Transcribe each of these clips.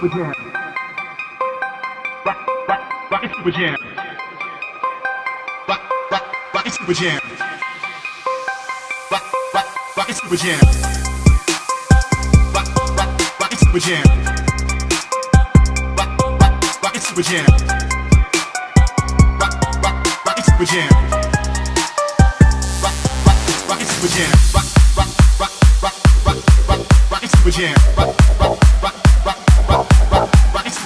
Super Jam. Rock, rock, rocket Super Jam. Rock, rock, rocket Super Jam. Rock, rock, rock rocket Super Jam. Rock, rock, rock rocket Super Jam. Rock, rock, rock rocket Super Jam. Rock, rock, rock rocket Super Jam. Rock, rock, rock rocket Super Jam. Rock, rock, rock, rock, rock, rock, rock rocket Super Jam. Rock, rock, rock,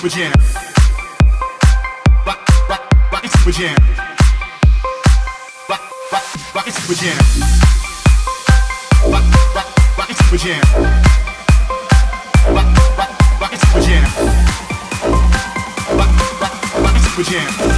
Virginia. Rock, rock, rock, it's Virginia. Rock, rock, rock, it's Virginia. Rock, rock, rock, it's Virginia. Rock, rock, rock, it's Virginia. Rock, rock, rock, it's Virginia.